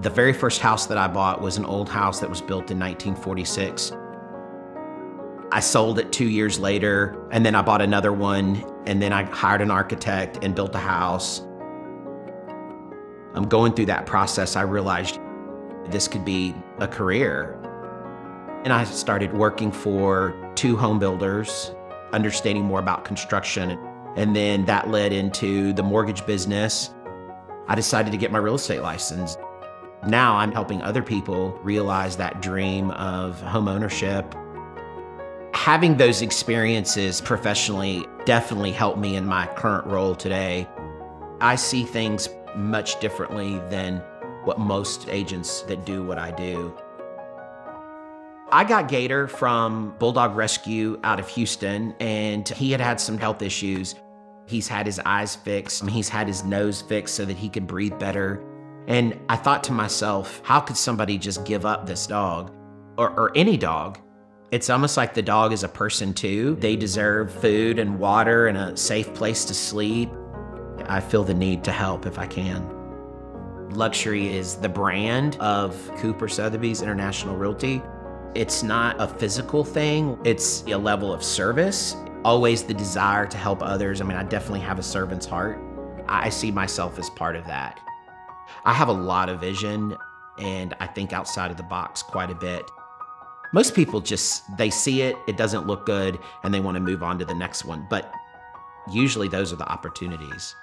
The very first house that I bought was an old house that was built in 1946. I sold it two years later, and then I bought another one, and then I hired an architect and built a house. I'm going through that process, I realized this could be a career. And I started working for two home builders, understanding more about construction. And then that led into the mortgage business. I decided to get my real estate license. Now I'm helping other people realize that dream of home ownership. Having those experiences professionally definitely helped me in my current role today. I see things much differently than what most agents that do what I do. I got Gator from Bulldog Rescue out of Houston, and he had had some health issues. He's had his eyes fixed, he's had his nose fixed so that he could breathe better. And I thought to myself, how could somebody just give up this dog or, or any dog? It's almost like the dog is a person too. They deserve food and water and a safe place to sleep. I feel the need to help if I can. Luxury is the brand of Kuper Sotheby's International Realty. It's not a physical thing, it's a level of service, always the desire to help others. I mean, I definitely have a servant's heart. I see myself as part of that. I have a lot of vision and I think outside of the box quite a bit. Most people just, they see it, it doesn't look good, and they want to move on to the next one. But usually those are the opportunities.